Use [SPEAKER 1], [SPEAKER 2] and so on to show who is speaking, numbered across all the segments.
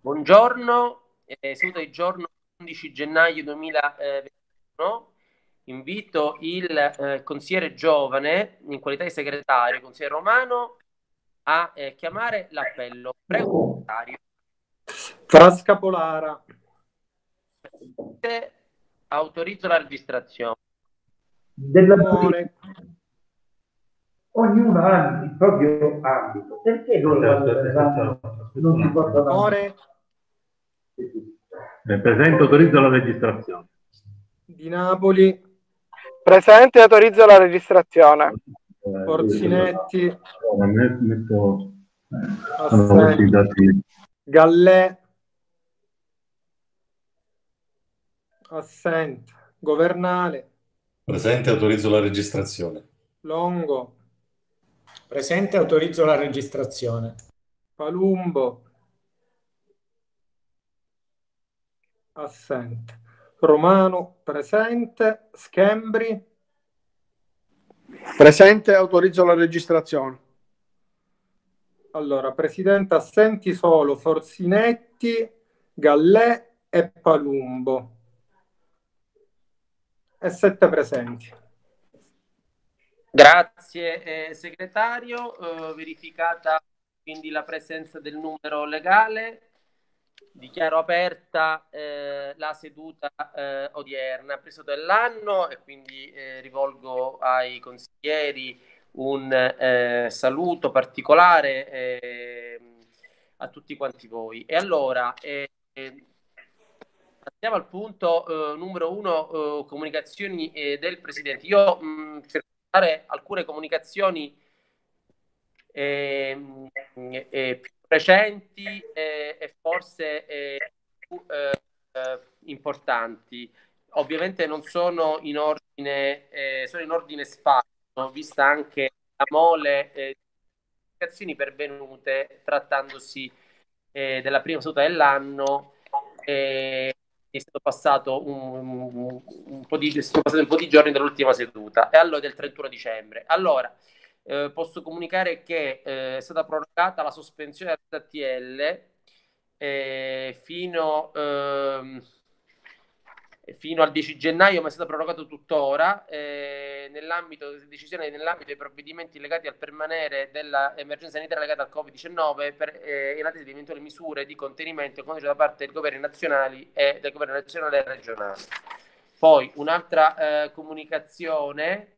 [SPEAKER 1] Buongiorno, eh, seduta di giorno 11 gennaio 2021. Invito il eh, consigliere giovane, in qualità di segretario, consigliere Romano, a eh, chiamare l'appello. Prego, segretario.
[SPEAKER 2] Frascapolara.
[SPEAKER 1] Autorizzo la registrazione.
[SPEAKER 3] Dell'amore. Ognuno ha il proprio ambito. Perché non, non si porta
[SPEAKER 2] Amore
[SPEAKER 4] Eh, presente, autorizzo la registrazione.
[SPEAKER 2] di Napoli.
[SPEAKER 5] Presente autorizzo la registrazione.
[SPEAKER 4] Eh,
[SPEAKER 2] Porzinetti.
[SPEAKER 4] metto i dati.
[SPEAKER 2] Gallè. Assente. Governale.
[SPEAKER 6] Presente, autorizzo la registrazione.
[SPEAKER 2] Longo.
[SPEAKER 7] Presente, autorizzo la registrazione.
[SPEAKER 2] Palumbo. Assente. Romano presente. Schembri.
[SPEAKER 5] Presente, autorizzo la registrazione.
[SPEAKER 2] Allora, presidente assenti solo Forzinetti, Gallè e Palumbo. E sette presenti.
[SPEAKER 1] Grazie eh, segretario, Eh, verificata quindi la presenza del numero legale, dichiaro aperta eh, la seduta eh, odierna, preso dell'anno e quindi eh, rivolgo ai consiglieri un eh, saluto particolare a tutti quanti voi. E allora, Andiamo al punto eh, numero uno, eh, comunicazioni eh, del Presidente. Io mh, cerco di fare alcune comunicazioni ehm, eh, più recenti eh, e forse eh, più eh, eh, importanti. Ovviamente non sono in ordine, eh, sono in ordine spazio, vista anche la mole eh, di comunicazioni pervenute trattandosi eh, della prima seduta dell'anno. eh, è stato passato un, un- un po' di, sono passati un po' di giorni dall'ultima seduta e allora del 31 dicembre. Allora, eh, posso comunicare che eh, è stata prorogata la sospensione dell'ATL eh, fino, ehm, fino al 10 gennaio, ma è stata prorogata tuttora eh, nell'ambito decisione nell'ambito dei provvedimenti legati al permanere dell'emergenza sanitaria legata al Covid-19 per, eh, in attesa di eventuali misure di contenimento e controllo da parte dei governi nazionali e del governo nazionale e regionale. Poi un'altra eh, comunicazione,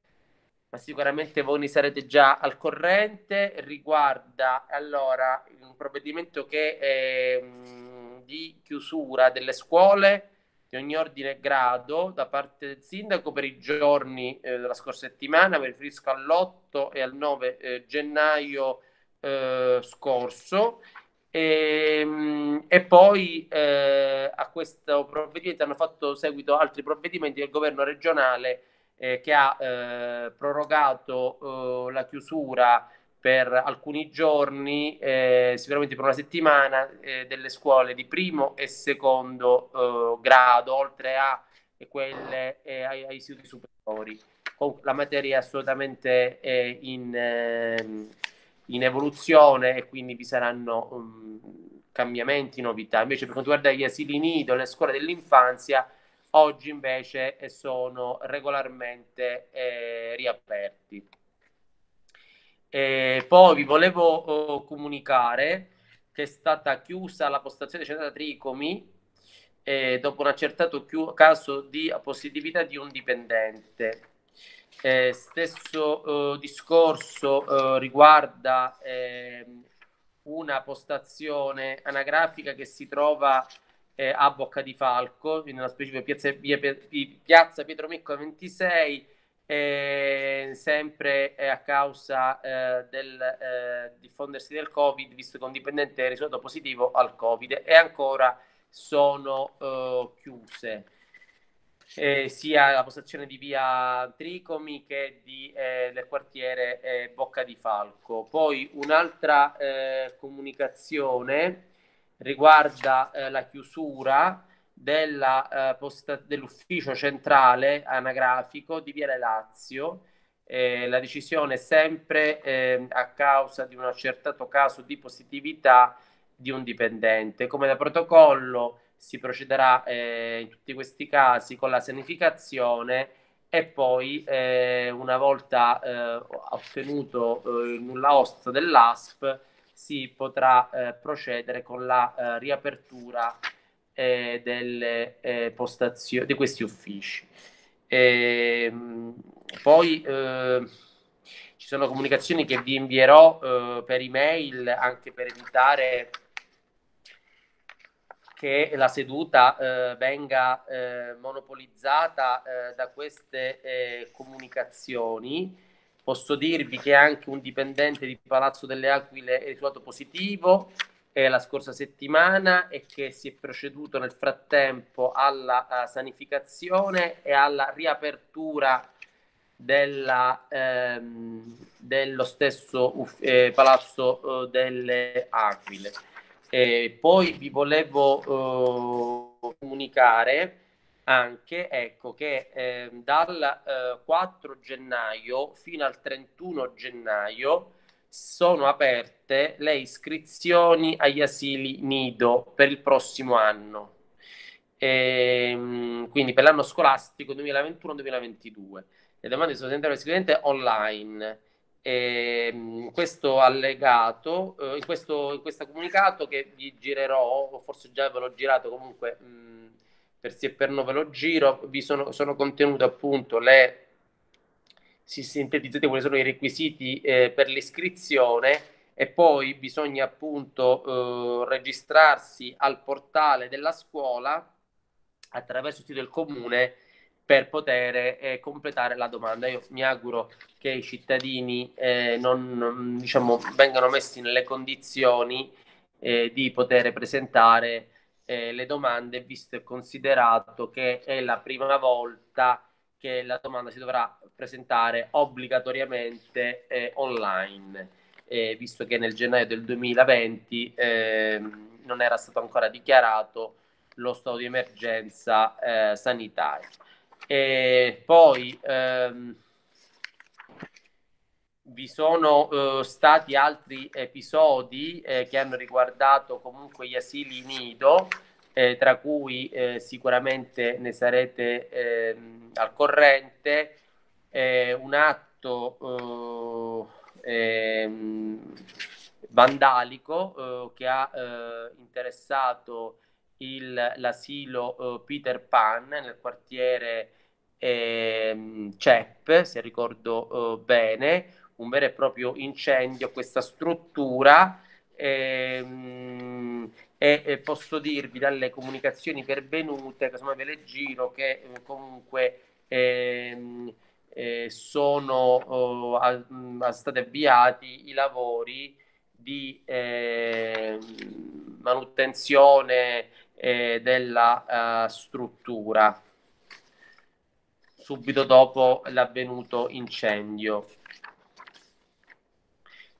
[SPEAKER 1] ma sicuramente voi ne sarete già al corrente, riguarda allora un provvedimento che è mh, di chiusura delle scuole di ogni ordine e grado da parte del sindaco per i giorni eh, della scorsa settimana, mi riferisco all'8 e al 9 eh, gennaio eh, scorso. E, mh, e poi eh, a questo provvedimento hanno fatto seguito altri provvedimenti del governo regionale eh, che ha eh, prorogato la chiusura per alcuni giorni, eh, sicuramente per una settimana, eh, delle scuole di primo e secondo eh, grado, oltre a quelle eh, ai, ai istituti superiori. La materia è assolutamente eh, in, ehm, in evoluzione e quindi vi saranno um, cambiamenti, novità. Invece per quanto riguarda gli asili nido, le scuole dell'infanzia, oggi invece eh, sono regolarmente riaperti. E poi vi volevo oh, comunicare che è stata chiusa la postazione centrale Tricomi eh, dopo un accertato chiu- caso di positività di un dipendente. Eh, stesso eh, discorso eh, riguarda ehm, una postazione anagrafica che si trova eh, a Bocca di Falco, nello specifico piazza, via, Pi- piazza Pietro Micco 26, eh, sempre a causa eh, del eh, diffondersi del Covid, visto che un dipendente è risultato positivo al Covid e ancora sono eh, chiuse. Eh, sia la postazione di via Tricomi che di, eh, del quartiere Bocca di Falco. Poi un'altra comunicazione riguarda la chiusura della, eh, posta- dell'ufficio centrale anagrafico di Viale Lazio eh, la decisione è sempre eh, a causa di un accertato caso di positività di un dipendente. Come da protocollo si procederà eh, in tutti questi casi con la sanificazione e poi eh, una volta eh, ottenuto il nulla osta dell'ASP si potrà procedere con la riapertura eh, delle postazioni di questi uffici. E, ehm, poi ci sono comunicazioni che vi invierò per email anche per evitare che la seduta eh, venga eh, monopolizzata eh, da queste eh, comunicazioni. Posso dirvi che anche un dipendente di Palazzo delle Aquile è risultato positivo eh, la scorsa settimana e che si è proceduto nel frattempo alla sanificazione e alla riapertura della, ehm, dello stesso uff- eh, Palazzo delle Aquile. Eh, poi vi volevo eh, comunicare anche ecco, che eh, dal 4 gennaio fino al 31 gennaio sono aperte le iscrizioni agli asili nido per il prossimo anno. E, ehm, quindi per l'anno scolastico 2021-2022. Le domande sono sempre online eh, questo allegato, eh, in, questo, in questo comunicato che vi girerò, o forse già ve l'ho girato comunque mh, per sì e per no ve lo giro, vi sono, sono contenute appunto le si sintetizzate quali sono i requisiti eh, per l'iscrizione e poi bisogna appunto eh, registrarsi al portale della scuola attraverso il sito del comune per poter eh, completare la domanda. Io mi auguro che i cittadini eh, non, non, diciamo, vengano messi nelle condizioni eh, di poter presentare eh, le domande, visto e considerato che è la prima volta che la domanda si dovrà presentare obbligatoriamente eh, online, eh, visto che nel gennaio del 2020 ehm, non era stato ancora dichiarato lo stato di emergenza sanitaria. E poi ehm, vi sono eh, stati altri episodi eh, che hanno riguardato comunque gli asili nido, eh, tra cui eh, sicuramente ne sarete ehm, al corrente, eh, un atto eh, ehm, vandalico che ha interessato il, l'asilo Peter Pan nel quartiere eh, CEP, se ricordo bene, un vero e proprio incendio questa struttura. Ehm, e, e, posso dirvi dalle comunicazioni pervenute, casomai ve le giro, che eh, comunque ehm, eh, sono oh, a, a stati avviati i lavori di eh, manutenzione eh, della uh, struttura subito dopo l'avvenuto incendio.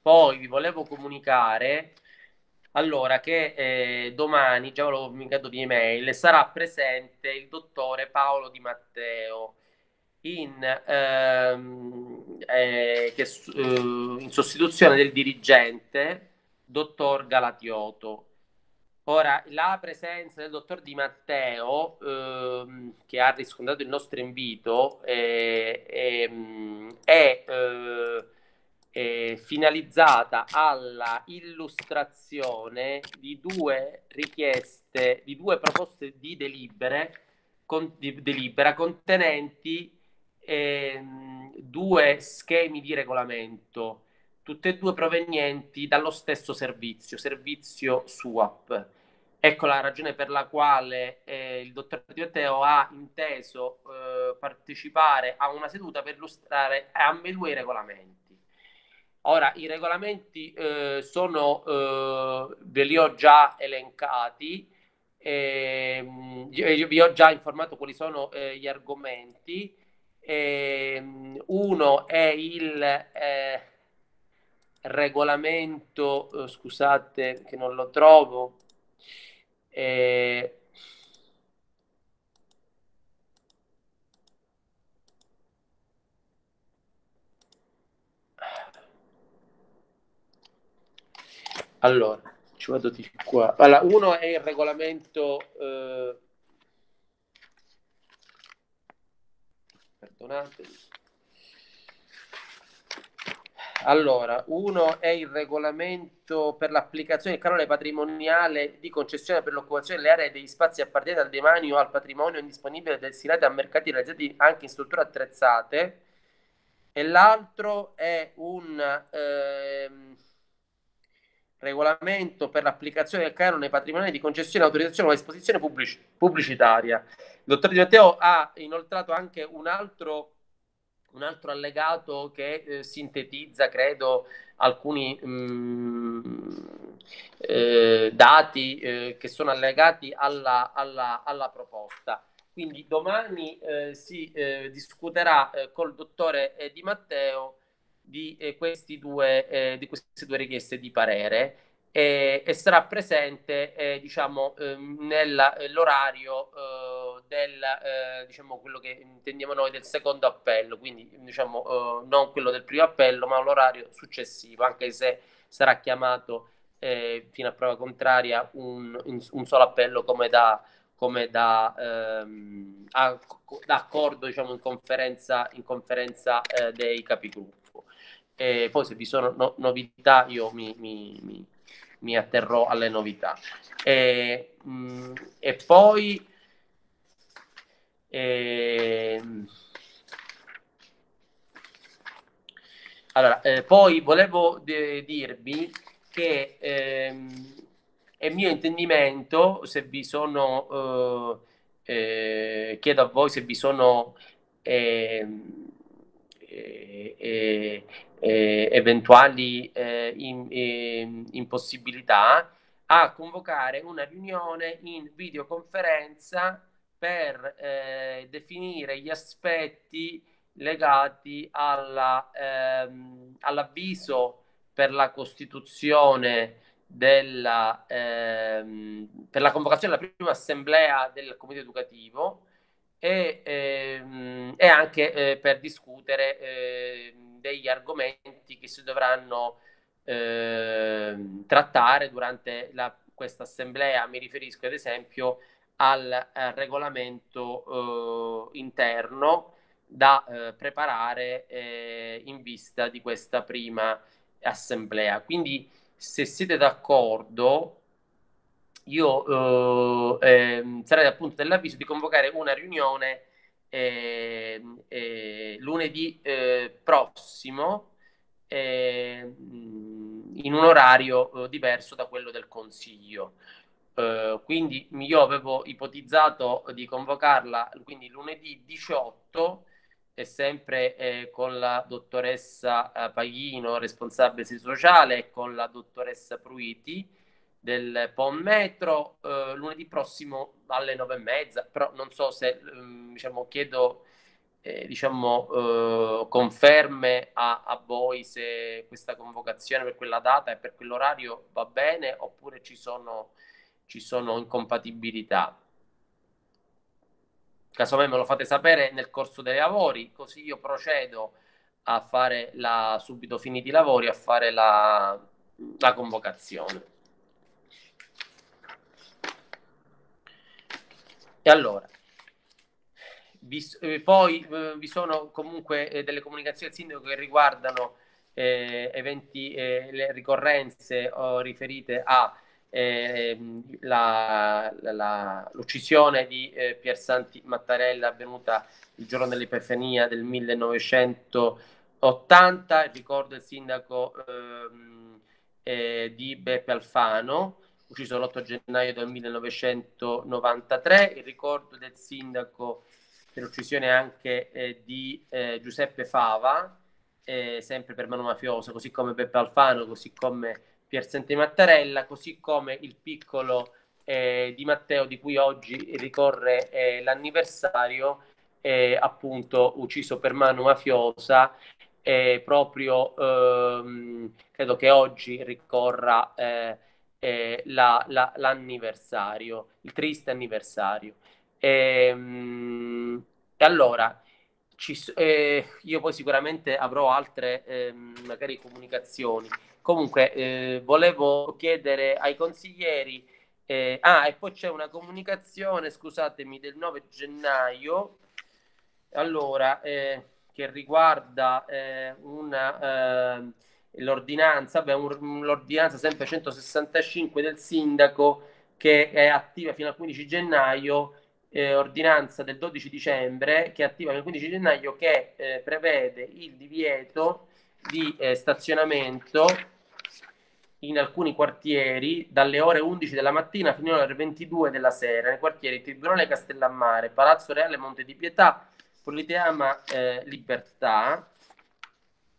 [SPEAKER 1] Poi vi volevo comunicare allora che eh, domani, già l'ho comunicato via email, sarà presente il dottore Paolo Di Matteo in, ehm, eh, che, eh, in sostituzione del dirigente dottor Galatioto. Ora, la presenza del dottor Di Matteo, ehm, che ha riscontrato il nostro invito, eh, ehm, è, è finalizzata alla illustrazione di due richieste, di due proposte di delibere, con, di delibera contenenti ehm, due schemi di regolamento tutte e due provenienti dallo stesso servizio, servizio SUAP. Ecco la ragione per la quale eh, il dottor Matteo ha inteso eh, partecipare a una seduta per illustrare ambedue i regolamenti. Ora, i regolamenti eh, sono, eh, ve li ho già elencati, ehm, vi ho già informato quali sono eh, gli argomenti. Ehm, uno è il eh, regolamento, eh, scusate che non lo trovo, eh, Allora, ci vado di qua. Allora, uno è il regolamento... Eh... Perdonatemi. Allora, uno è il regolamento per l'applicazione del canone patrimoniale di concessione per l'occupazione delle aree degli spazi appartenenti al demanio o al patrimonio indisponibile destinati a mercati realizzati anche in strutture attrezzate. E l'altro è un ehm, regolamento per l'applicazione del canone patrimoniale di concessione, autorizzazione o esposizione pubblic- pubblicitaria. Il dottor Di Matteo ha inoltrato anche un altro un altro allegato che eh, sintetizza, credo, alcuni mh, mm, eh, dati eh, che sono allegati alla, alla, alla proposta. Quindi domani eh, si eh, discuterà eh, col dottore Di Matteo di, due, di queste due richieste di parere e, e sarà presente eh, diciamo ehm, nell'orario eh, del eh, diciamo quello che intendiamo noi del secondo appello quindi diciamo eh, non quello del primo appello ma l'orario successivo anche se sarà chiamato eh, fino a prova contraria un, un solo appello come da come da, ehm, accordo diciamo in conferenza, in conferenza eh, dei capigruppo e poi se vi sono no, novità io mi, mi, mi mi atterrò alle novità. E, mh, mm, e poi eh, allora, eh, poi volevo de- dirvi che ehm, è mio intendimento, se vi sono, eh, eh chiedo a voi se vi sono ehm, eh, eh, eventuali eh, in, eh, impossibilità a convocare una riunione in videoconferenza per eh, definire gli aspetti legati alla, ehm, all'avviso per la costituzione della, ehm, per la convocazione della prima assemblea del comitato educativo e, ehm, e anche eh, per discutere eh, degli argomenti che si dovranno eh, trattare durante la, questa assemblea. Mi riferisco ad esempio al, al regolamento eh, interno da eh, preparare eh, in vista di questa prima assemblea. Quindi se siete d'accordo, io eh, eh, sarei appunto dell'avviso di convocare una riunione eh, eh, lunedì eh, prossimo eh, in un orario diverso da quello del Consiglio. quindi io avevo ipotizzato di convocarla quindi lunedì 18 e sempre con la dottoressa Paghino, responsabile sociale, e con la dottoressa Pruiti del POM Metro eh, lunedì prossimo alle nove e mezza, però non so se ehm, diciamo, chiedo eh, diciamo, eh, conferme a, a, voi se questa convocazione per quella data e per quell'orario va bene oppure ci sono, ci sono incompatibilità. Casomai me lo fate sapere nel corso dei lavori, così io procedo a fare la, subito finiti i lavori, a fare la, la convocazione. E allora, vi, eh, poi eh, vi sono comunque eh, delle comunicazioni del sindaco che riguardano eh, eventi, eh, le ricorrenze riferite a ehm, la, la, l'uccisione di eh, Pier Santi Mattarella avvenuta il giorno dell'Epifania del 1980, ricordo il sindaco ehm, di Beppe Alfano, ucciso l'8 gennaio del 1993, il ricordo del sindaco dell'uccisione anche eh, di eh, Giuseppe Fava, eh, sempre per mano mafiosa, così come Beppe Alfano, così come Pier Sente Mattarella, così come il piccolo eh, di Matteo di cui oggi ricorre eh, l'anniversario, appunto ucciso per mano mafiosa proprio ehm, credo che oggi ricorra eh, la, la, l'anniversario, il triste anniversario. E, ehm, e allora ci, eh, io poi sicuramente avrò altre eh, magari comunicazioni. Comunque, eh, volevo chiedere ai consiglieri. Eh, ah, e poi c'è una comunicazione, scusatemi, del 9 gennaio. Allora, eh, che riguarda una, l'ordinanza, beh, un, l'ordinanza sempre 165 del sindaco che è attiva fino al 15 gennaio eh, ordinanza del 12 dicembre che è attiva nel 15 gennaio che eh, prevede il divieto di eh, stazionamento in alcuni quartieri dalle ore 11 della mattina fino alle ore 22 della sera nei quartieri Tribunale Castellammare, Palazzo Reale Monte di Pietà, Politeama eh, Libertà.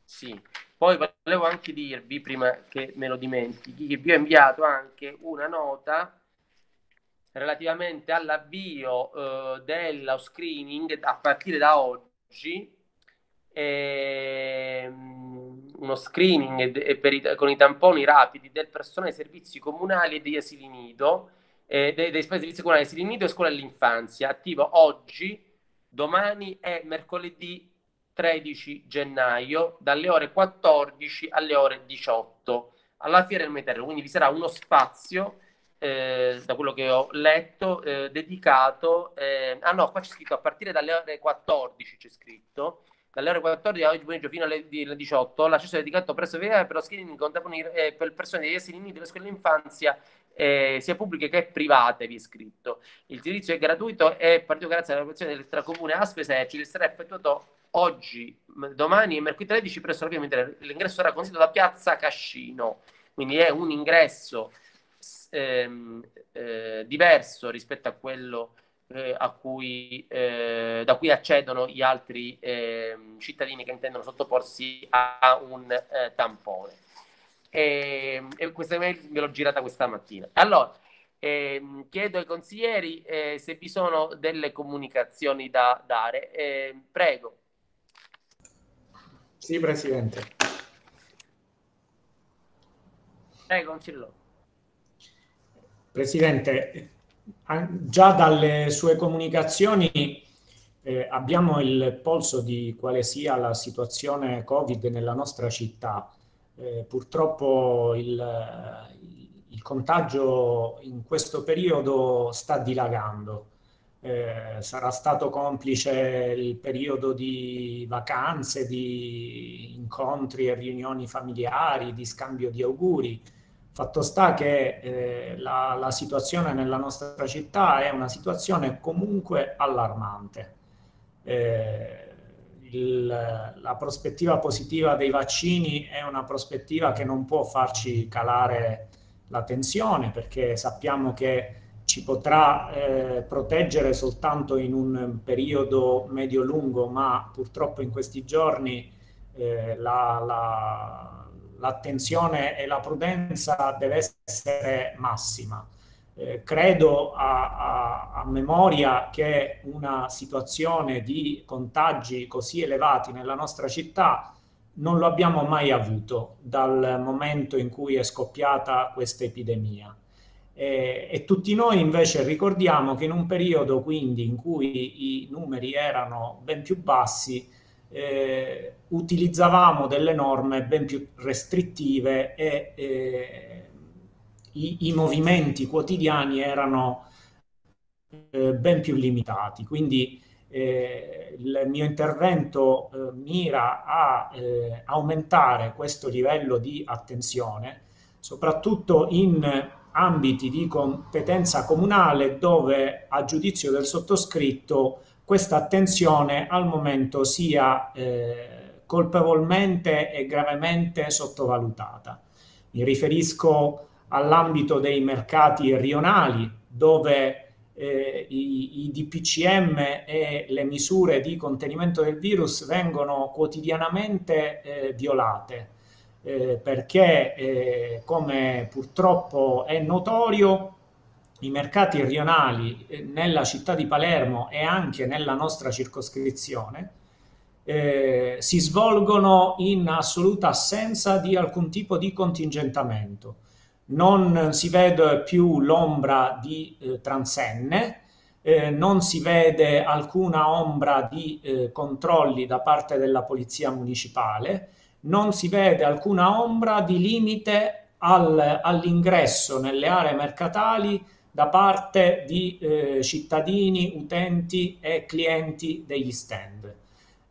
[SPEAKER 1] Sì. Poi volevo anche dirvi, prima che me lo dimentichi, che vi ho inviato anche una nota relativamente all'avvio eh, dello screening a partire da oggi, ehm, uno screening per, con i tamponi rapidi del personale dei servizi comunali e degli asili nido, eh, dei, dei servizi comunali, asili nido e scuola dell'infanzia, attivo oggi, domani e mercoledì 13 gennaio dalle ore 14 alle ore 18 alla Fiera del Mediterraneo, quindi vi sarà uno spazio eh, da quello che ho letto, eh, dedicato, eh, ah no, qua c'è scritto a partire dalle ore 14, c'è scritto, dalle ore 14 a oggi pomeriggio fino alle, alle 18, l'accesso è dedicato presso via per lo screening eh, per persone degli asili delle scuole dell'infanzia eh, sia pubbliche che private, vi è scritto. Il servizio è gratuito e partito grazie alla relazione dell'Elettracomune Aspe Serci, sarà effettuato oggi, domani e mercoledì 13 presso ovviamente l'ingresso sarà consentito da Piazza Cascino, quindi è un ingresso ehm, eh, diverso rispetto a quello eh, a cui, eh, da cui accedono gli altri ehm, cittadini che intendono sottoporsi a un eh, tampone. E, ehm, e questa email ve l'ho girata questa mattina. Allora, ehm, chiedo ai consiglieri eh, se vi sono delle comunicazioni da dare. Ehm, prego.
[SPEAKER 7] Sì, Presidente.
[SPEAKER 1] Prego, consigliere.
[SPEAKER 7] Presidente, già dalle sue comunicazioni eh, abbiamo il polso di quale sia la situazione Covid nella nostra città. Eh, purtroppo il, il, contagio in questo periodo sta dilagando. Eh, sarà stato complice il periodo di vacanze, di incontri e riunioni familiari, di scambio di auguri Fatto sta che eh, la, la, situazione nella nostra città è una situazione comunque allarmante. Eh, il, la prospettiva positiva dei vaccini è una prospettiva che non può farci calare la tensione perché sappiamo che ci potrà eh, proteggere soltanto in un periodo medio-lungo, ma purtroppo in questi giorni eh, la, la l'attenzione e la prudenza deve essere massima. Eh, credo a, a, a, memoria che una situazione di contagi così elevati nella nostra città non lo abbiamo mai avuto dal momento in cui è scoppiata questa epidemia. E, e, tutti noi invece ricordiamo che in un periodo quindi in cui i numeri erano ben più bassi, eh, utilizzavamo delle norme ben più restrittive e eh, i, i, movimenti quotidiani erano eh, ben più limitati. Quindi eh, il mio intervento eh, mira a eh, aumentare questo livello di attenzione, soprattutto in ambiti di competenza comunale dove a giudizio del sottoscritto questa attenzione al momento sia eh, colpevolmente e gravemente sottovalutata. Mi riferisco all'ambito dei mercati rionali dove eh, i, i, DPCM e le misure di contenimento del virus vengono quotidianamente eh, violate eh, perché eh, come purtroppo è notorio i mercati rionali eh, nella città di Palermo e anche nella nostra circoscrizione eh, si svolgono in assoluta assenza di alcun tipo di contingentamento. Non si vede più l'ombra di eh, transenne, eh, non si vede alcuna ombra di eh, controlli da parte della Polizia Municipale, non si vede alcuna ombra di limite al, all'ingresso nelle aree mercatali da parte di eh, cittadini, utenti e clienti degli stand.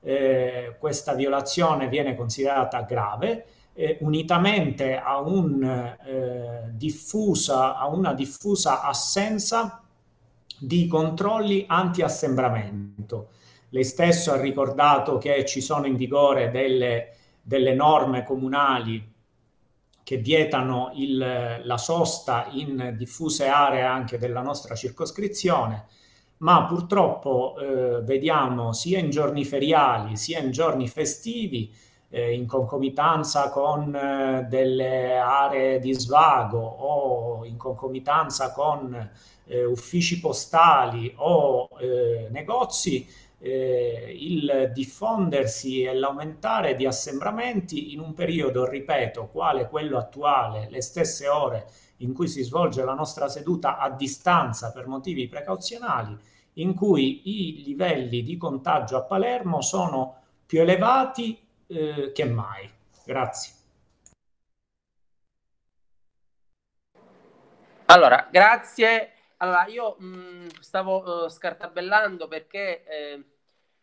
[SPEAKER 7] Eh, questa violazione viene considerata grave eh, unitamente a, un, eh, diffusa, a una diffusa assenza di controlli anti-assembramento. Lei stesso ha ricordato che ci sono in vigore delle, delle norme comunali che vietano il, la sosta in diffuse aree anche della nostra circoscrizione, ma purtroppo eh, vediamo sia in giorni feriali sia in giorni festivi eh, in concomitanza con eh, delle aree di svago o in concomitanza con eh, uffici postali o eh, negozi, eh, il diffondersi e l'aumentare di assembramenti in un periodo, ripeto, quale quello attuale, le stesse ore in cui si svolge la nostra seduta a distanza per motivi precauzionali, in cui i livelli di contagio a Palermo sono più elevati eh, che mai. Grazie.
[SPEAKER 1] Allora, grazie. Allora, io mh, mm, stavo uh, scartabellando perché eh,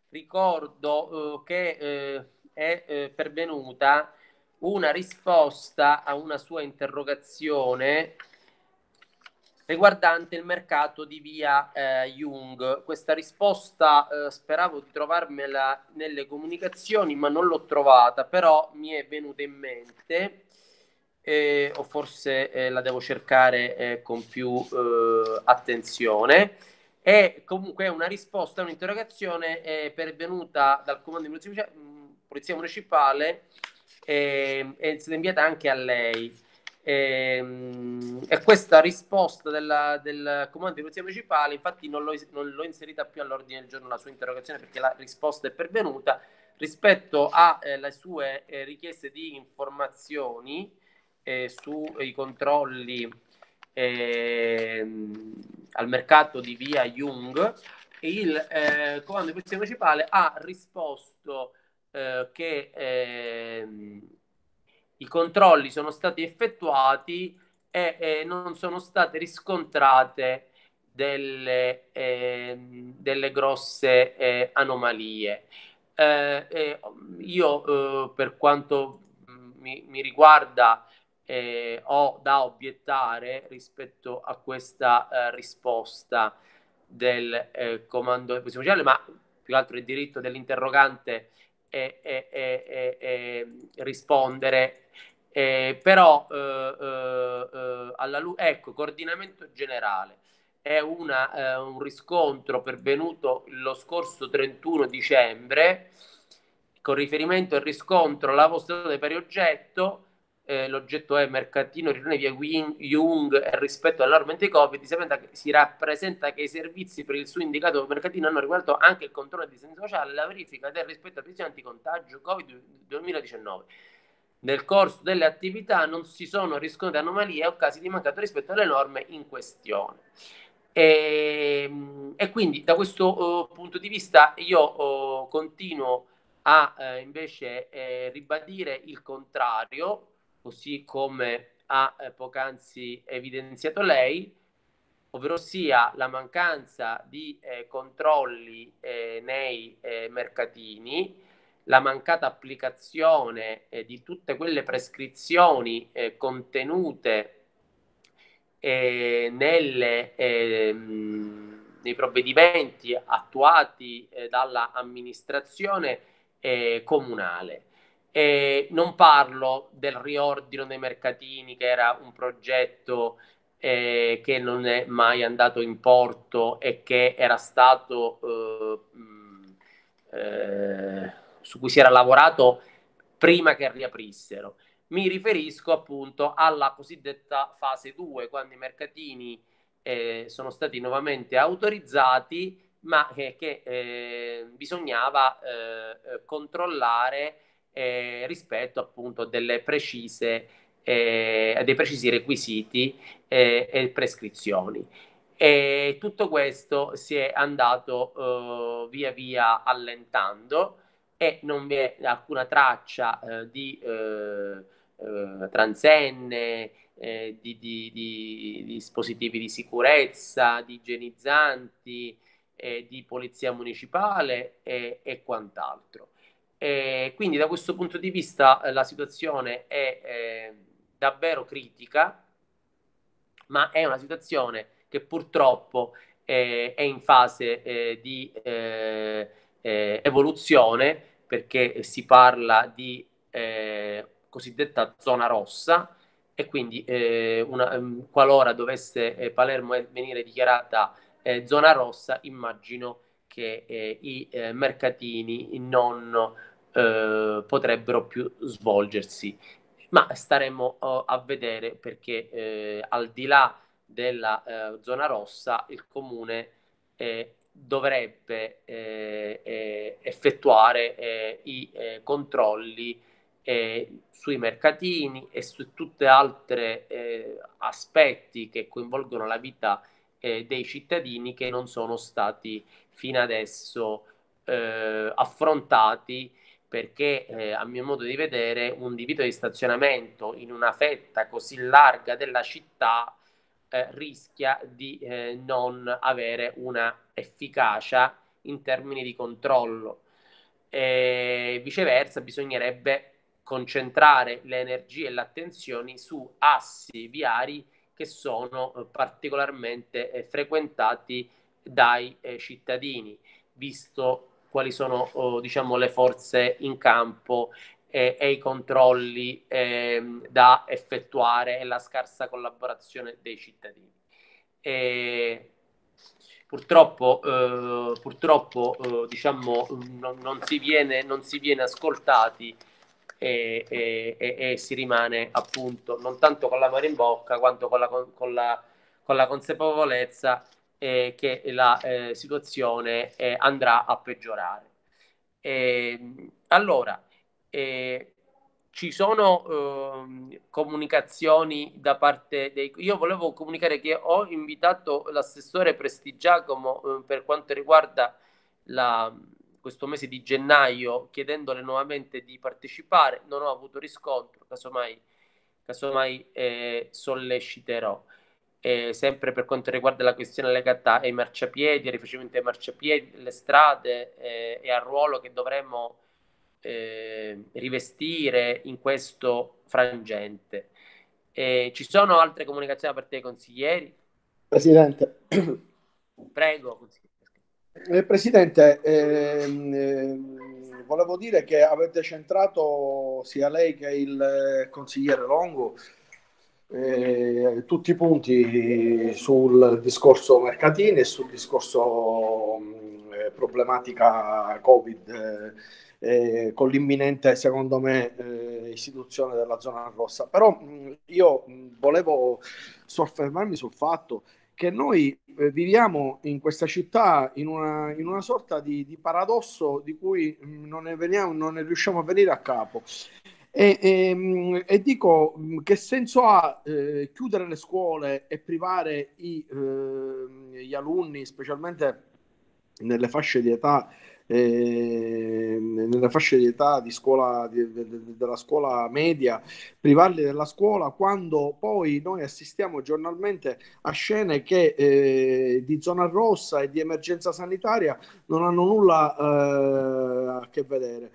[SPEAKER 1] ricordo uh, che eh, è eh, pervenuta una risposta a una sua interrogazione riguardante il mercato di via eh, Jung. Questa risposta eh, speravo di trovarmela nelle comunicazioni, ma non l'ho trovata, però mi è venuta in mente eh, o forse eh, la devo cercare eh, con più eh, attenzione. E comunque è una risposta a un'interrogazione pervenuta dal comando di polizia, polizia municipale e è stata inviata anche a lei. E, ehm, e, questa risposta della, del comando di polizia municipale, infatti, non l'ho, non l'ho, inserita più all'ordine del giorno la sua interrogazione perché la risposta è pervenuta rispetto alle eh, sue eh, richieste di informazioni eh, sui controlli ehm, al mercato di via Jung. Il eh, comando di polizia municipale ha risposto eh, che ehm, i controlli sono stati effettuati e, e non sono state riscontrate delle, eh, delle grosse eh, anomalie. Eh, io eh, per quanto mi, mi riguarda eh, ho da obiettare rispetto a questa eh, risposta del comando speciale, ma più che altro il diritto dell'interrogante è, è, è, rispondere. Eh, però eh, eh, eh, alla luce, ecco, coordinamento generale è una, eh, un riscontro pervenuto lo scorso 31 dicembre con riferimento al riscontro la vostra di pari oggetto eh, l'oggetto è mercatino riunione via Jung e rispetto alle norme anti-Covid, si, rappresenta che i servizi per il suo indicato mercatino hanno riguardato anche il controllo di distanza sociale la verifica del rispetto alle decisioni anticontagio Covid 2019. Nel corso delle attività non si sono riscontrate anomalie o casi di mancato rispetto alle norme in questione. E, ehm, e quindi da questo uh, punto di vista io uh, continuo a uh, invece eh, ribadire il contrario, così come ha eh, poc'anzi evidenziato lei, ovvero sia la mancanza di eh, controlli eh, nei mercatini la mancata applicazione eh, di tutte quelle prescrizioni eh, contenute eh, nelle, ehm, nei provvedimenti attuati eh, dall'amministrazione eh, comunale. non parlo del riordino dei mercatini, che era un progetto eh, che non è mai andato in porto e che era stato eh, su cui si era lavorato prima che riaprissero. Mi riferisco appunto alla cosiddetta fase 2, quando i mercatini eh, sono stati nuovamente autorizzati, ma che, che eh, bisognava eh, controllare eh, rispetto appunto delle precise, eh, dei precisi requisiti eh, e prescrizioni. E tutto questo si è andato uh, via via allentando e non vi è alcuna traccia uh, di uh, transenne, di, di, di, dispositivi di sicurezza, di igienizzanti, di polizia municipale e, e quant'altro. E quindi da questo punto di vista la situazione è eh, davvero critica, ma è una situazione che purtroppo eh, è in fase eh, di eh, eh, evoluzione perché si parla di eh, cosiddetta zona rossa e quindi una, um, qualora dovesse Palermo venire dichiarata zona rossa immagino che i mercatini non potrebbero più svolgersi. Ma staremo uh, a vedere perché eh, al di là della eh, zona rossa il comune eh, dovrebbe eh, eh, effettuare eh, i controlli sui mercatini e su tutti altri aspetti che coinvolgono la vita dei cittadini che non sono stati fino adesso affrontati perché eh, a mio modo di vedere un divieto di stazionamento in una fetta così larga della città eh, rischia di eh, non avere una efficacia in termini di controllo. E viceversa, bisognerebbe concentrare le energie e le attenzioni su assi viari che sono eh, particolarmente eh, frequentati dai eh, cittadini, visto quali sono oh, diciamo, le forze in campo e, e i controlli eh, da effettuare e la scarsa collaborazione dei cittadini. E, purtroppo, eh, purtroppo eh, diciamo, non, non, si viene, non si viene ascoltati e, e, e, si rimane appunto non tanto con la mano in bocca quanto con la, con la, con la consapevolezza eh, che la eh, situazione eh, andrà a peggiorare. Ehm, allora, eh, ci sono ehm, comunicazioni da parte dei... Io volevo comunicare che ho invitato l'assessore Prestigiacomo eh, per quanto riguarda la, questo mese di gennaio chiedendole nuovamente di partecipare, non ho avuto riscontro, casomai, casomai eh, solleciterò eh, sempre per quanto riguarda la questione legata ai marciapiedi, al rifacimento dei marciapiedi, delle strade eh, e al ruolo che dovremmo eh, rivestire in questo frangente. ci sono altre comunicazioni da parte dei consiglieri?
[SPEAKER 5] Presidente.
[SPEAKER 1] Prego,
[SPEAKER 5] consigliere. Eh, Presidente, ehm, ehm, volevo dire che avete centrato sia lei che il consigliere Longo eh, tutti i punti sul discorso mercatini e sul discorso mh, eh, problematica Covid eh, eh, con l'imminente, secondo me, eh, istituzione della zona rossa. Però mh, io mh, volevo soffermarmi sul fatto che noi eh, viviamo in questa città in una, in una sorta di, di, paradosso di cui non ne, veniamo, non ne riusciamo a venire a capo. E, e, ehm, e, dico mm, che senso ha eh, chiudere le scuole e privare i, eh, gli alunni, specialmente nelle fasce di età, eh, nelle fasce di età di scuola, di, de, della scuola media, privarli della scuola quando poi noi assistiamo giornalmente a scene che eh, di zona rossa e di emergenza sanitaria non hanno nulla eh, a che vedere.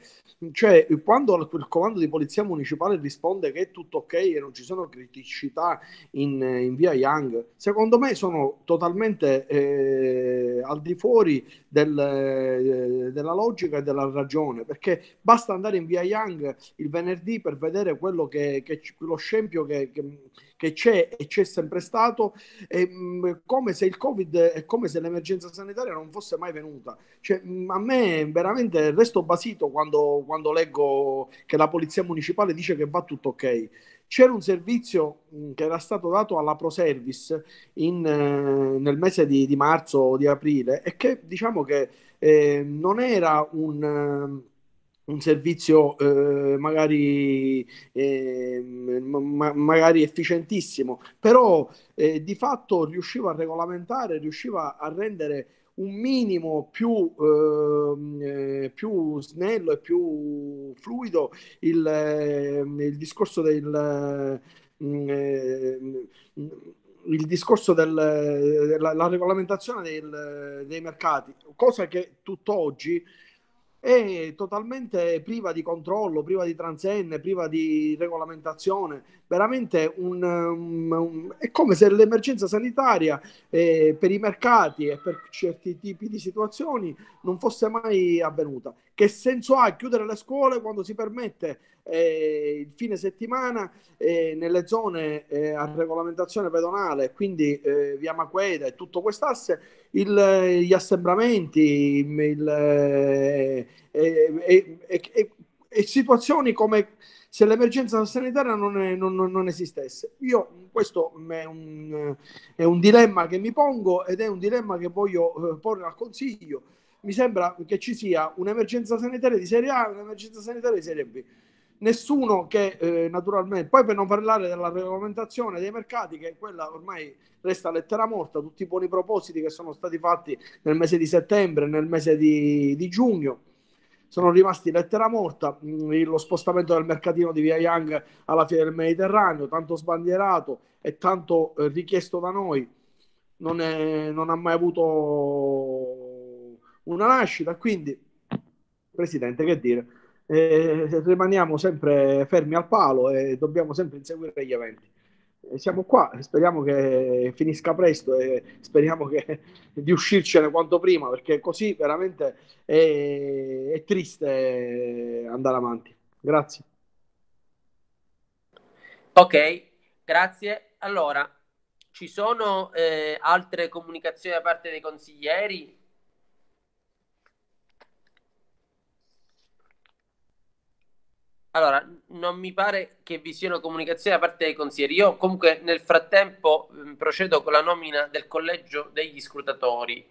[SPEAKER 5] Cioè quando il comando di polizia municipale risponde che è tutto ok e non ci sono criticità in, in via Young, secondo me sono totalmente eh, al di fuori del, eh, della logica e della ragione, perché basta andare in via Young il venerdì per vedere quello che, che lo scempio che, che che c'è e c'è sempre stato, è mm, come se il Covid è come se l'emergenza sanitaria non fosse mai venuta. Cioè, mm, a me veramente resto basito quando, quando leggo che la polizia municipale dice che va tutto ok. C'era un servizio mm, che era stato dato alla ProService in, eh, nel mese di, di, marzo o di aprile e che diciamo che eh, non era un un servizio eh, magari, eh, ma, magari efficientissimo, però eh, di fatto riusciva a regolamentare, riusciva a rendere un minimo più, ehm, eh, più snello e più fluido il, eh, il discorso del... Eh, il discorso della regolamentazione del, dei mercati, cosa che tutt'oggi è totalmente priva di controllo, priva di transenne, priva di regolamentazione. Veramente un, un, un, è come se l'emergenza sanitaria eh, per i mercati e per certi tipi di situazioni non fosse mai avvenuta. Che senso ha chiudere le scuole quando si permette eh, il fine settimana eh, nelle zone eh, a regolamentazione pedonale, quindi eh, via Maqueda e tutto quest'asse, il, gli assembramenti il, eh, e situazioni come se l'emergenza sanitaria non, è, non, non, esistesse. Io questo è un, è un, dilemma che mi pongo ed è un dilemma che voglio eh, porre al Consiglio. Mi sembra che ci sia un'emergenza sanitaria di serie A e un'emergenza sanitaria di serie B. Nessuno che eh, naturalmente, poi per non parlare della regolamentazione dei mercati, che quella ormai resta lettera morta, tutti i buoni propositi che sono stati fatti nel mese di settembre, nel mese di, di giugno, sono rimasti lettera morta, mm, lo spostamento del mercatino di Via Young alla fine del Mediterraneo, tanto sbandierato e tanto eh, richiesto da noi, non, è, non ha mai avuto una nascita, quindi Presidente, che dire? eh, rimaniamo sempre fermi al palo e dobbiamo sempre inseguire gli eventi. E siamo qua, speriamo che finisca presto e speriamo che, di uscircene quanto prima, perché così veramente è, è triste andare avanti. Grazie.
[SPEAKER 1] Ok, grazie. Allora, ci sono eh, altre comunicazioni da parte dei consiglieri? Allora, non mi pare che vi siano comunicazioni da parte dei consiglieri. Io comunque nel frattempo procedo con la nomina del collegio degli scrutatori.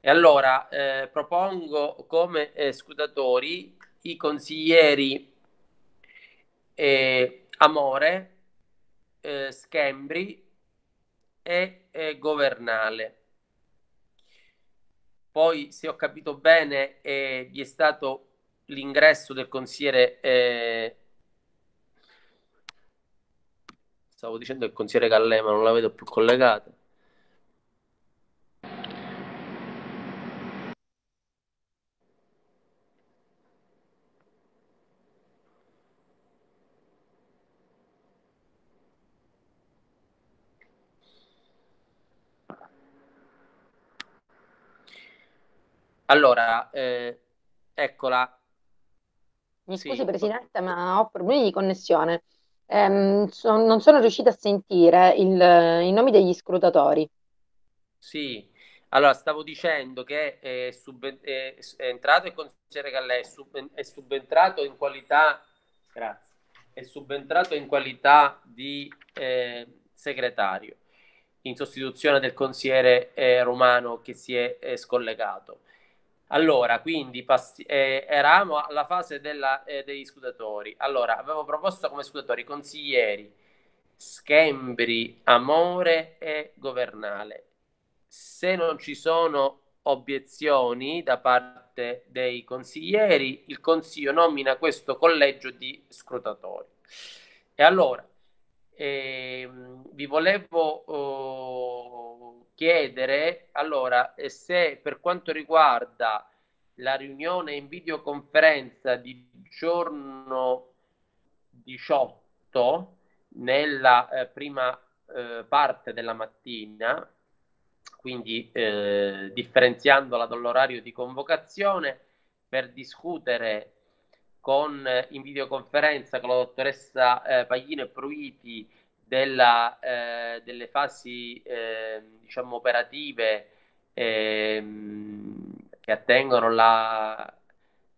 [SPEAKER 1] E allora eh, propongo come eh, scrutatori i consiglieri eh, Amore, eh, Schembri e Governale. Poi, se ho capito bene, eh, vi è stato l'ingresso del consigliere eh... stavo dicendo il consigliere Gallè non la vedo più collegata. Allora eh, eccola
[SPEAKER 8] mi scusi sì. Presidente, ma ho problemi di connessione. Ehm, so- non sono riuscita a sentire il- i nomi degli scrutatori.
[SPEAKER 1] Sì, allora stavo dicendo che è, sub- è- è entrato il consigliere Gallè, è, sub- è subentrato in qualità, grazie, è subentrato in qualità di eh, segretario in sostituzione del consigliere eh, Romano che si è, è scollegato. Allora, quindi passi- eh, eravamo alla fase della, eh, degli scutatori. Allora, avevo proposto come scutatori consiglieri Schembri, Amore e Governale. Se non ci sono obiezioni da parte dei consiglieri, il consiglio nomina questo collegio di scrutatori. E allora, ehm, vi volevo... Oh, chiedere allora se per quanto riguarda la riunione in videoconferenza di giorno 18 nella eh, prima eh, parte della mattina, quindi eh, differenziandola dall'orario di convocazione per discutere con, in videoconferenza con la dottoressa eh, Paglino e Pruiti della, eh, delle fasi eh, diciamo operative ehm, che attengono la,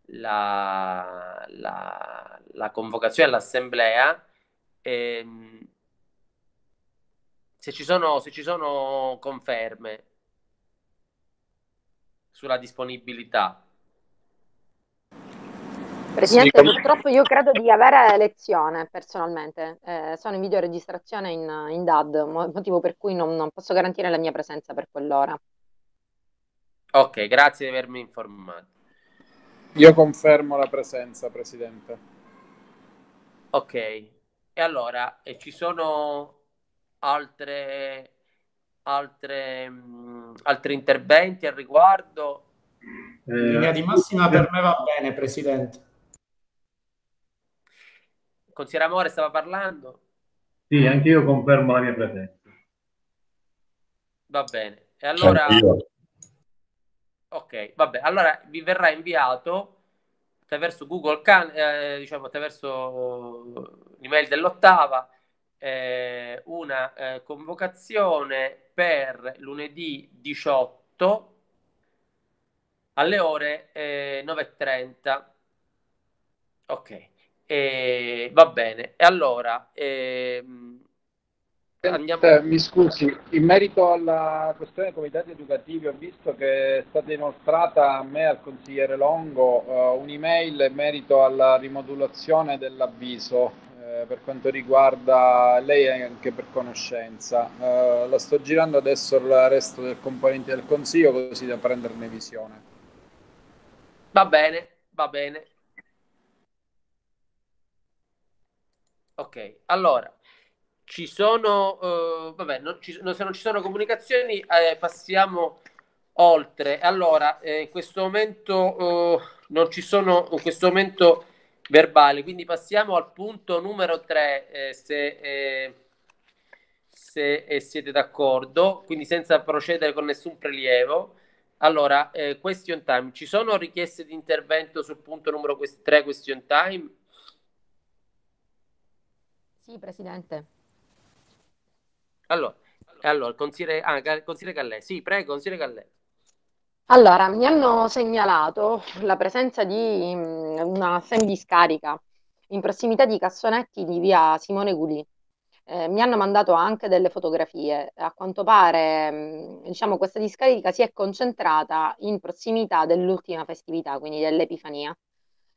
[SPEAKER 1] la, la, la convocazione all'assemblea ehm, se ci sono, se ci sono conferme sulla disponibilità
[SPEAKER 8] Presidente, sì. purtroppo io credo di avere lezione personalmente. Eh, sono in videoregistrazione in, in DAD, motivo per cui non, non, posso garantire la mia presenza per quell'ora.
[SPEAKER 1] Ok, grazie di avermi informato.
[SPEAKER 9] Io confermo la presenza, Presidente.
[SPEAKER 1] Ok, e allora e ci sono altre, altre, mh, mm, altri interventi al riguardo?
[SPEAKER 7] Eh, linea di massima per me va bene, Presidente.
[SPEAKER 1] Consigliere Amore stava parlando?
[SPEAKER 4] Sì, anche io confermo la mia presenza.
[SPEAKER 1] Va bene. E allora... Ok, vabbè. Allora vi verrà inviato attraverso Google Can, eh, diciamo attraverso l'email dell'ottava eh, una eh, convocazione per lunedì 18 alle ore 9.30. Eh, ok. E, va bene, e allora ehm,
[SPEAKER 9] andiamo... Eh, mi scusi, in merito alla questione dei comitati educativi ho visto che è stata inoltrata a me al consigliere Longo uh, un'email in merito alla rimodulazione dell'avviso uh, per quanto riguarda lei anche per conoscenza. Uh, la sto girando adesso al resto del componente del consiglio così da prenderne visione.
[SPEAKER 1] Va bene, va bene. Ok, allora ci sono, uh, vabbè, non ci, no, se non ci sono comunicazioni, eh, passiamo oltre. Allora, eh, in questo momento uh, non ci sono, in questo momento verbali, quindi passiamo al punto numero 3, eh, se, eh, se siete d'accordo, quindi senza procedere con nessun prelievo. Allora, question time, ci sono richieste di intervento sul punto numero 3, question time?
[SPEAKER 8] Sì, Presidente.
[SPEAKER 1] Allora, allora consigliere, ah, consigliere Callè, sì, prego, consigliere Callè.
[SPEAKER 8] Allora, mi hanno segnalato la presenza di mm, una semidiscarica in prossimità di Cassonetti di via Simone Gulì. Eh, mi hanno mandato anche delle fotografie. A quanto pare, mm, diciamo, questa discarica si è concentrata in prossimità dell'ultima festività, quindi dell'Epifania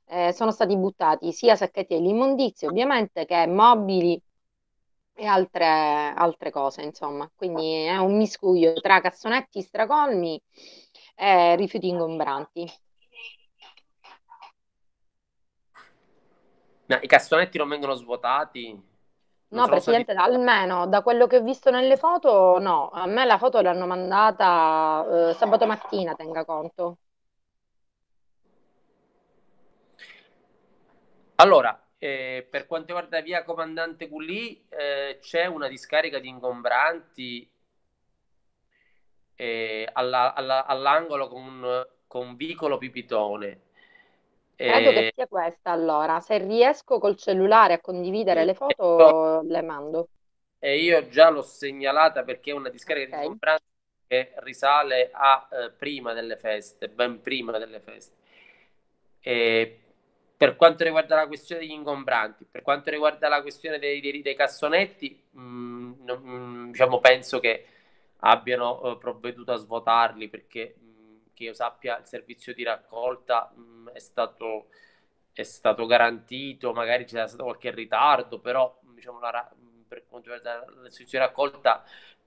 [SPEAKER 8] eh, sono stati buttati sia sacchetti dell'immondizia ovviamente che mobili e altre, altre cose, insomma. Quindi è un miscuglio tra cassonetti stracolmi e rifiuti ingombranti.
[SPEAKER 1] No, I cassonetti non vengono svuotati?
[SPEAKER 8] Non no, Presidente, stati... almeno da quello che ho visto nelle foto, no. A me la foto l'hanno mandata eh, sabato mattina, tenga conto.
[SPEAKER 1] Allora, eh, per quanto riguarda via Comandante Gulì, eh, c'è una discarica di ingombranti eh, alla, alla, all'angolo con, con vicolo Pipitone.
[SPEAKER 8] Credo che sia questa allora. Se riesco col cellulare a condividere le foto, le mando.
[SPEAKER 1] E io già l'ho segnalata perché è una discarica okay. di ingombranti che risale a eh, prima delle feste, ben prima delle feste. E per quanto riguarda la questione degli ingombranti, per quanto riguarda la questione dei, dei, dei cassonetti, mh, mm, mh, mm, diciamo, penso che abbiano uh, provveduto a svuotarli perché mh, mm, che io sappia il servizio di raccolta è stato, è, stato, garantito, magari c'è stato qualche ritardo, però diciamo, la, per quanto riguarda il servizio di raccolta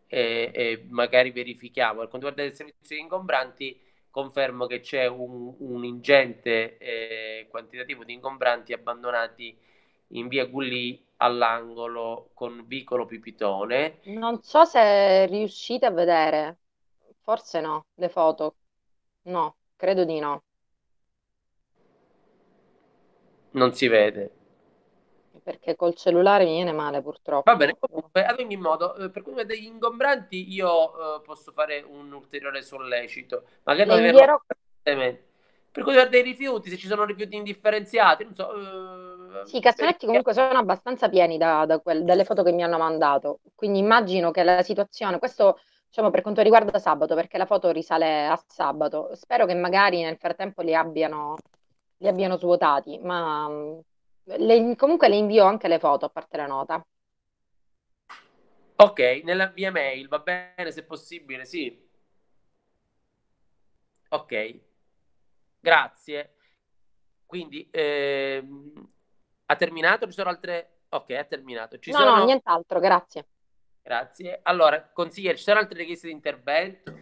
[SPEAKER 1] eh, eh, magari verifichiamo. Per quanto riguarda il servizio di ingombranti confermo che c'è un, un ingente eh, quantitativo di ingombranti abbandonati in via Gulli all'angolo con vicolo Pipitone.
[SPEAKER 8] Non so se riuscite a vedere, forse no, le foto. No, credo di no.
[SPEAKER 1] Non si vede
[SPEAKER 8] perché col cellulare mi viene male purtroppo.
[SPEAKER 1] Va bene, comunque, ad ogni modo, eh, per come degli ingombranti io eh, posso fare un ulteriore sollecito, magari non invierò... Per cui riguarda i rifiuti, se ci sono rifiuti indifferenziati, non so...
[SPEAKER 8] Eh, sì, i cassonetti comunque sono abbastanza pieni da, da quel, dalle foto che mi hanno mandato, quindi immagino che la situazione, questo diciamo per quanto riguarda sabato, perché la foto risale a sabato, spero che magari nel frattempo li abbiano, li abbiano svuotati, ma le, comunque le invio anche le foto, a parte la nota.
[SPEAKER 1] Ok, nella via mail, va bene se possibile, sì. Ok, grazie. quindi ehm, ha terminato? Ci sono altre... Ok, ha terminato. Ci
[SPEAKER 8] no,
[SPEAKER 1] sono...
[SPEAKER 8] no, nient'altro, grazie.
[SPEAKER 1] Grazie. Allora, consigliere, ci sono altre richieste di intervento?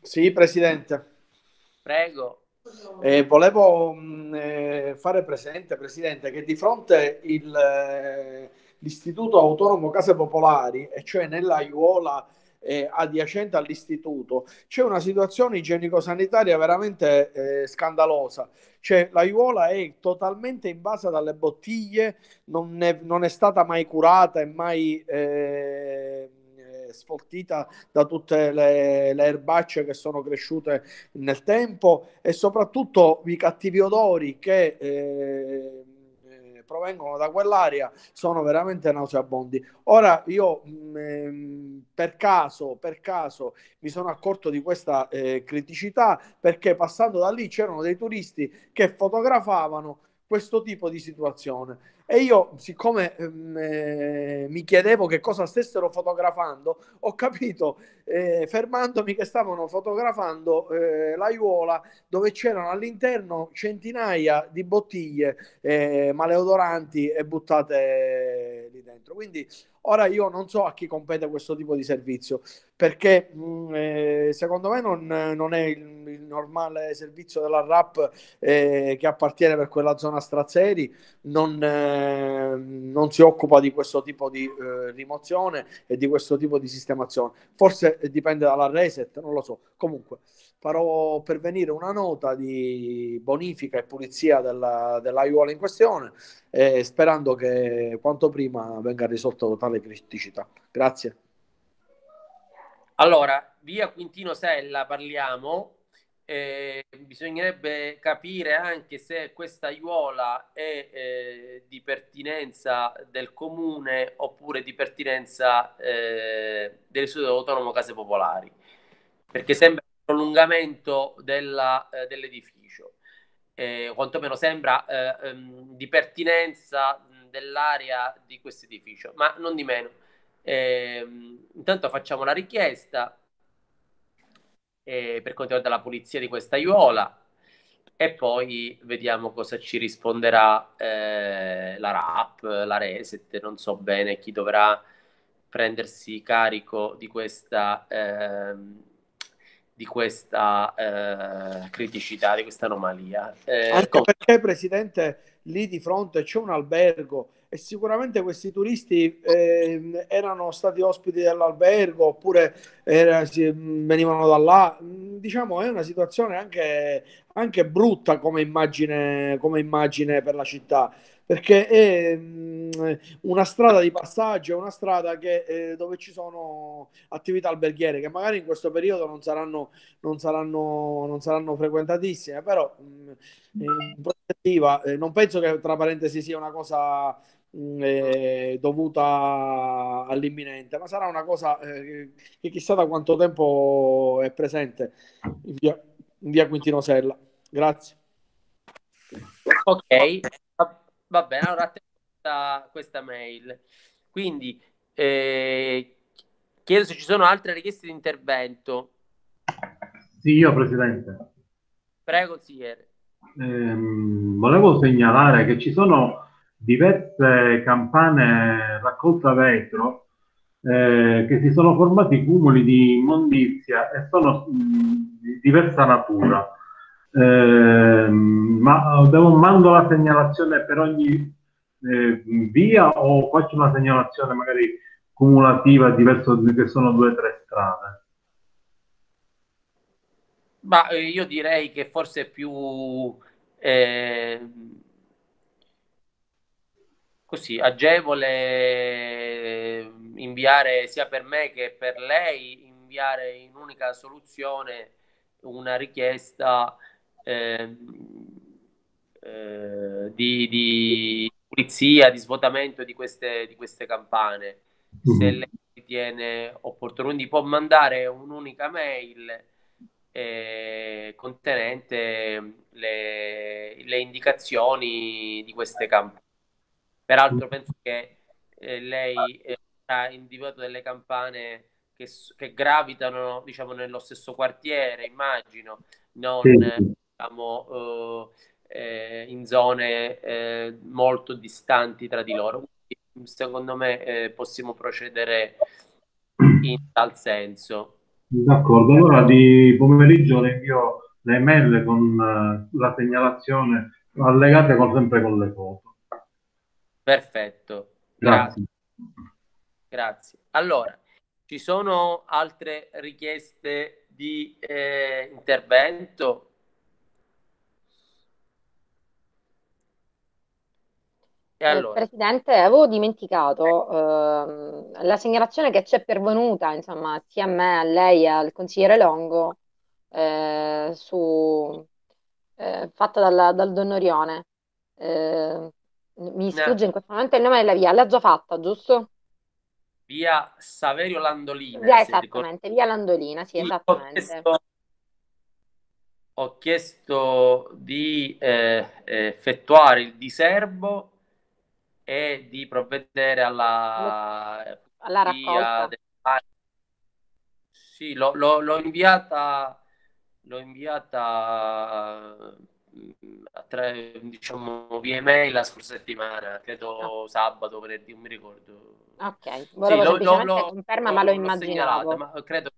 [SPEAKER 5] Sì, Presidente.
[SPEAKER 1] Prego.
[SPEAKER 5] Eh, volevo mh, eh, fare presente, Presidente, che di fronte il, eh, l'Istituto Autonomo Case Popolari, e cioè nella Aiuola eh, adiacente all'istituto, c'è una situazione igienico-sanitaria veramente eh, scandalosa. Cioè, la Aiuola è totalmente invasa dalle bottiglie, non è, non è stata mai curata e mai eh, sfoltita da tutte le, le, erbacce che sono cresciute nel tempo e soprattutto i cattivi odori che eh, provengono da quell'area sono veramente nauseabondi. Ora io mh, mm, per caso, per caso mi sono accorto di questa eh, criticità perché passando da lì c'erano dei turisti che fotografavano questo tipo di situazione. E io, siccome ehm, eh, mi chiedevo che cosa stessero fotografando, ho capito, eh, fermandomi, che stavano fotografando eh, l'aiuola dove c'erano all'interno centinaia di bottiglie eh, maleodoranti e buttate lì dentro. Quindi ora io non so a chi compete questo tipo di servizio, perché mh, mm, eh, secondo me non, non è il, il, normale servizio della RAP eh, che appartiene per quella zona Strazzeri, non, eh, non, si occupa di questo tipo di eh, rimozione e di questo tipo di sistemazione. Forse dipende dalla reset, non lo so. Comunque farò pervenire una nota di bonifica e pulizia della, dell'aiuola in questione, eh, sperando che quanto prima venga risolta tale criticità. Grazie.
[SPEAKER 1] Allora, via Quintino Sella parliamo. Eh, bisognerebbe capire anche se questa aiuola è eh, di pertinenza del comune oppure di pertinenza eh, dell'Istituto Autonomo Case Popolari, perché sembra prolungamento della, eh, dell'edificio. Quantomeno sembra eh, ehm, di pertinenza dell'area di questo edificio, ma non di meno. Ehm, intanto facciamo la richiesta eh, per quanto riguarda la pulizia di questa aiuola e poi vediamo cosa ci risponderà eh, la RAP, la Reset, non so bene chi dovrà prendersi carico di questa ehm, di questa eh, criticità, di questa anomalia.
[SPEAKER 5] Eh, Anche perché, Presidente, lì di fronte c'è un albergo e sicuramente questi turisti eh, erano stati ospiti dell'albergo oppure era, si, venivano da là. Diciamo, è una situazione anche, anche brutta come immagine, come immagine per la città perché è mm, una strada di passaggio, è una strada che, eh, dove ci sono attività alberghiere che magari in questo periodo non saranno, non saranno, non saranno frequentatissime, però mh, mm, in prospettiva eh, non penso che tra parentesi sia una cosa mm, eh, dovuta all'imminente, ma sarà una cosa eh, che chissà da quanto tempo è presente in via, in via Quintino Sella. Grazie.
[SPEAKER 1] Ok, Va bene, allora questa, questa mail. Quindi eh, chiedo se ci sono altre richieste di intervento.
[SPEAKER 4] Sì, io Presidente.
[SPEAKER 1] Prego, consigliere.
[SPEAKER 4] Eh, volevo segnalare che ci sono diverse campane raccolta vetro eh, che si sono formati cumuli di immondizia e sono mh, di diversa natura. Eh, ma devo mando la segnalazione per ogni eh, via o faccio una segnalazione magari cumulativa diverso che sono due o tre strade?
[SPEAKER 1] Ma eh, io direi che forse è più eh, così agevole inviare sia per me che per lei inviare in unica soluzione una richiesta Ehm, eh, di, di, pulizia, di svuotamento di queste, di queste campane. Mm-hmm. Se lei ritiene opportuno, quindi può mandare un'unica mail eh, contenente le, le, indicazioni di queste campane. Peraltro penso che eh, lei ha individuato delle campane che, che, gravitano diciamo nello stesso quartiere, immagino, non sì diciamo, eh, eh, in zone eh, molto distanti tra di loro. Quindi, secondo me eh, possiamo procedere in tal senso.
[SPEAKER 4] D'accordo, allora di pomeriggio le invio le mail con la segnalazione allegate con, sempre con le foto.
[SPEAKER 1] Perfetto, grazie. grazie. Grazie. Allora, ci sono altre richieste di eh, intervento?
[SPEAKER 8] Eh, allora. Presidente, avevo dimenticato eh, la segnalazione che ci è pervenuta, insomma, sia a me, a lei, al consigliere Longo, eh, su, eh, fatta dalla, dal Don Orione. Eh, mi sfugge in questo momento il nome della via, l'ha già fatta, giusto?
[SPEAKER 1] Via Saverio Landolina.
[SPEAKER 8] Via, esattamente, via Landolina, sì, esattamente.
[SPEAKER 1] Ho chiesto, ho chiesto di eh, effettuare il diserbo e di provvedere alla,
[SPEAKER 8] alla raccolta. Del...
[SPEAKER 1] Sì, l'ho, l'ho, l'ho, inviata, l'ho inviata tre, diciamo, via email la scorsa settimana, credo ah. sabato, venerdì, non mi ricordo.
[SPEAKER 8] Ok, volevo sì, semplicemente lo, lo, conferma, ma lo immaginavo. Ma
[SPEAKER 1] credo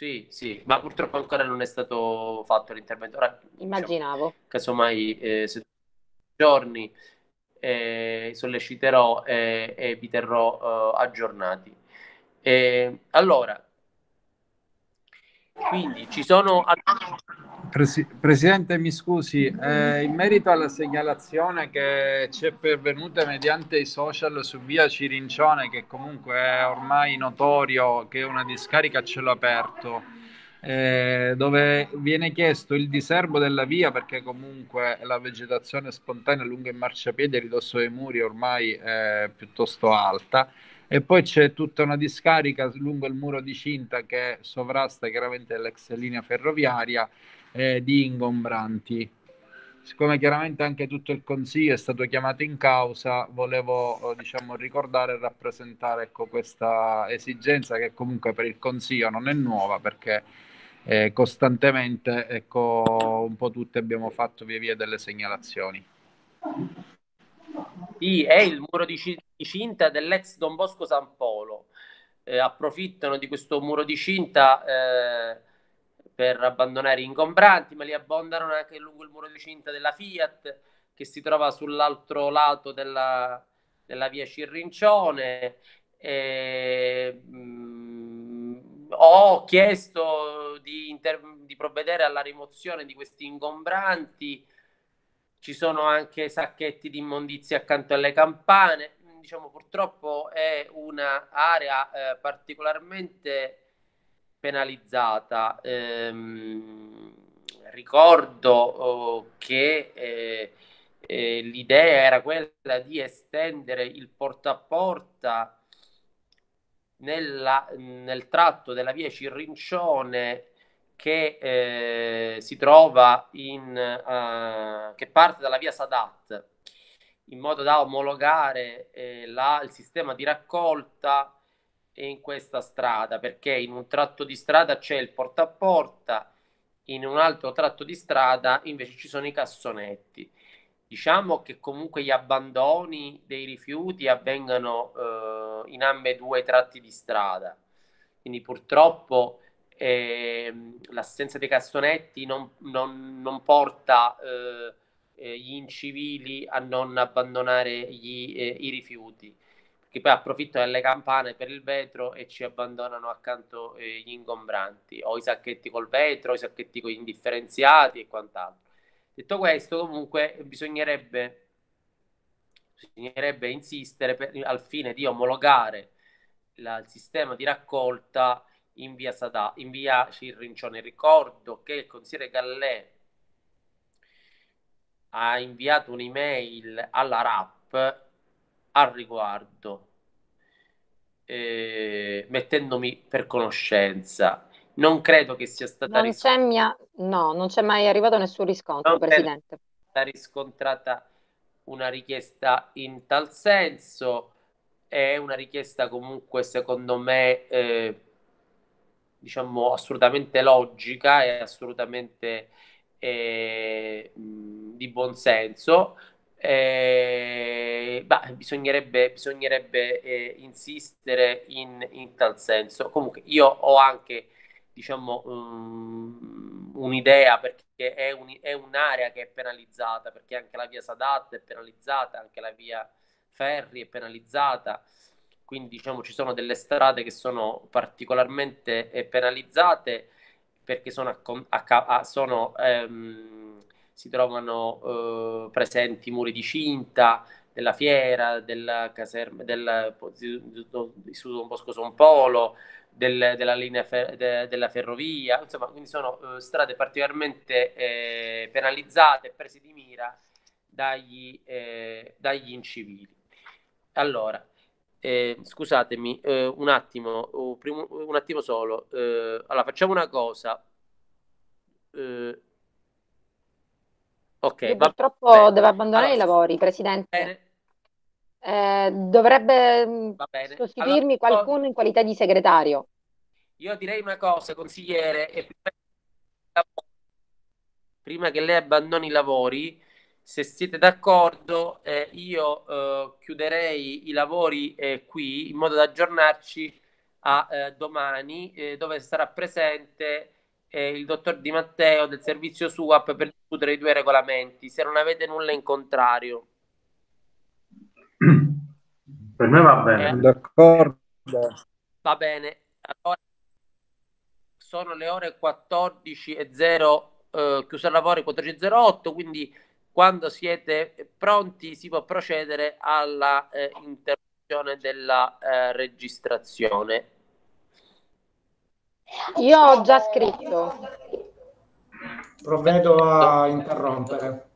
[SPEAKER 1] Sì, sì, ma purtroppo ancora non è stato fatto l'intervento. Ora,
[SPEAKER 8] diciamo, Immaginavo.
[SPEAKER 1] Diciamo, casomai, eh, se giorni eh, solleciterò e, e vi terrò eh, aggiornati. allora, quindi ci sono...
[SPEAKER 9] Presi- Presidente, mi scusi, eh, in merito alla segnalazione che ci è pervenuta mediante i social su via Cirincione, che comunque è ormai notorio che è una discarica a cielo aperto, eh, dove viene chiesto il diserbo della via perché comunque la vegetazione spontanea lungo il marciapiede ridosso dei muri ormai è piuttosto alta e poi c'è tutta una discarica lungo il muro di cinta che sovrasta chiaramente l'ex linea ferroviaria eh, di ingombranti. Siccome chiaramente anche tutto il consiglio è stato chiamato in causa, volevo diciamo, ricordare e rappresentare ecco, questa esigenza che comunque per il consiglio non è nuova perché eh, costantemente ecco, un po' tutti abbiamo fatto via via delle segnalazioni.
[SPEAKER 1] Sì, è il muro di, cinta dell'ex Don Bosco San Polo. Eh, approfittano di questo muro di cinta eh, per abbandonare ingombranti, ma li abbandonano anche lungo il muro di cinta della Fiat che si trova sull'altro lato della, della via Cirrincione. E, mh, mm, ho chiesto di, inter- di provvedere alla rimozione di questi ingombranti ci sono anche sacchetti di immondizia accanto alle campane. Diciamo, purtroppo è un'area eh, particolarmente penalizzata. Ehm, ricordo oh, che eh, eh, l'idea era quella di estendere il porta a porta nel tratto della via Cirrincione che eh, si trova in uh, che parte dalla via Sadat in modo da omologare eh, la, il sistema di raccolta in questa strada perché in un tratto di strada c'è il porta a porta in un altro tratto di strada invece ci sono i cassonetti. Diciamo che comunque gli abbandoni dei rifiuti avvengano eh, in ambedue tratti di strada. Quindi purtroppo eh, l'assenza dei cassonetti non, non, non porta eh, eh, gli incivili a non abbandonare gli, eh, i rifiuti, perché poi approfittano delle campane per il vetro e ci abbandonano accanto eh, gli ingombranti, o i sacchetti col vetro, i sacchetti con gli indifferenziati e quant'altro. Detto questo, comunque bisognerebbe, bisognerebbe insistere per, al fine di omologare la, il sistema di raccolta in via, Sadà, in via Cirrincione. Ricordo che il consigliere Gallè ha inviato un'email alla RAP al riguardo, eh, mettendomi per conoscenza. Non credo che sia stata
[SPEAKER 8] non c'è mia... No, non c'è mai arrivato nessun riscontro, non Presidente.
[SPEAKER 1] È riscontrata una richiesta in tal senso. È una richiesta comunque, secondo me, eh, diciamo, assolutamente logica e assolutamente eh, di buon senso. Eh, bah, bisognerebbe, bisognerebbe eh, insistere in, in, tal senso. Comunque, io ho anche diciamo um, un'idea perché è, un, è, un'area che è penalizzata, perché anche la via Sadat è penalizzata, anche la via Ferri è penalizzata quindi diciamo ci sono delle strade che sono particolarmente eh, penalizzate perché sono, a, a, sono ehm, si trovano eh, presenti muri di cinta della fiera, della caserma, del Istituto Bosco Son Polo, del, della linea fer, de, della ferrovia, insomma, quindi sono eh, strade particolarmente eh, penalizzate, prese di mira dagli, eh, dagli incivili. Allora, eh, scusatemi eh, un attimo, uh, primo, un attimo solo. Eh, allora, facciamo una cosa. Eh,
[SPEAKER 8] ok, purtroppo bene. deve abbandonare allora, i lavori, Presidente. Eh, dovrebbe mm, sostituirmi allora, qualcuno in qualità di segretario.
[SPEAKER 1] Io direi una cosa, consigliere, prima che lei abbandoni i lavori, se siete d'accordo, eh, io eh, chiuderei i lavori eh, qui in modo da aggiornarci a eh, domani, eh, dove sarà presente eh, il dottor Di Matteo del servizio SUAP per discutere i due regolamenti. Se non avete nulla in contrario,
[SPEAKER 4] per me va bene.
[SPEAKER 2] D'accordo.
[SPEAKER 1] Va bene. Allora, sono le ore 14.00, chiuso il lavoro 14.08, quindi quando siete pronti si può procedere alla eh, interruzione della eh, registrazione.
[SPEAKER 8] Io ho già scritto.
[SPEAKER 7] Provvedo a interrompere.